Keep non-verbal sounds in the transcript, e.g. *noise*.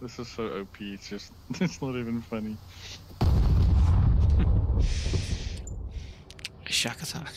This is so OP. It's just *laughs* it's not even funny. Shock attack.